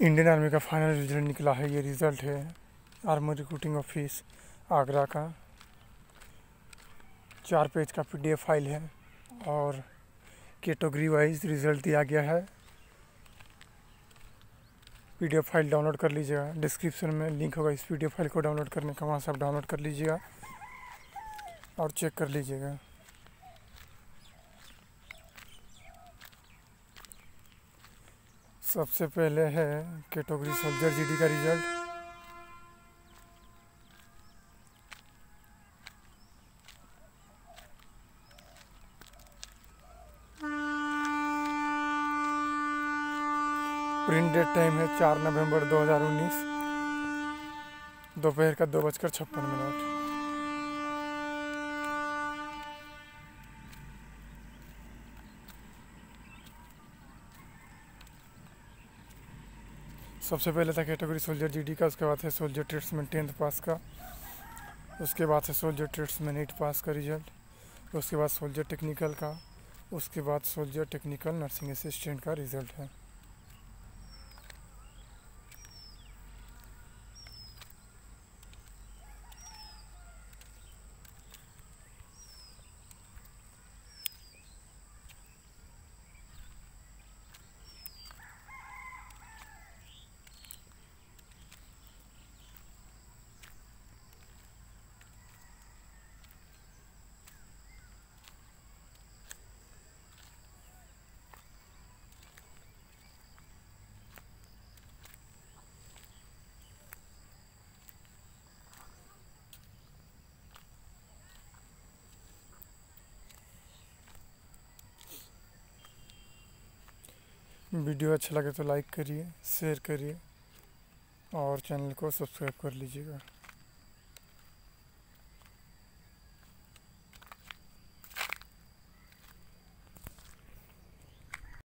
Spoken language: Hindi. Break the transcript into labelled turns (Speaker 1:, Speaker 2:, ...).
Speaker 1: इंडियन आर्मी का फाइनल रिज़ल्ट निकला है, ये रिज़ल्ट है आर्मी रिक्रूटिंग ऑफ़िस आगरा का। चार पेज का पीडीएफ फ़ाइल है और कैटेगरी वाइज रिज़ल्ट दिया गया है। पीडीएफ फ़ाइल डाउनलोड कर लीजिएगा। डिस्क्रिप्शन में लिंक होगा, इस पीडीएफ फ़ाइल को डाउनलोड करने का, वहाँ से आप डाउनलोड कर लीजिएगा और चेक कर लीजिएगा। सबसे पहले है कैटेगरी सोल्जर जीडी का रिज़ल्ट प्रिंट डेट टाइम है चार नवंबर 2019 दोपहर का दो बजकर छप्पन मिनट. सबसे पहले था कैटेगरी सोल्जर जीडी का, उसके बाद है सोल्जर ट्रेड्समैन टेंथ पास का, उसके बाद है सोल्जर ट्रेड्समैन एट पास का रिज़ल्ट उसके बाद सोल्जर टेक्निकल का, उसके बाद सोल्जर टेक्निकल नर्सिंग असिस्टेंट का रिज़ल्ट है। वीडियो अच्छा लगे तो लाइक करिए शेयर करिए और चैनल को सब्सक्राइब कर लीजिएगा।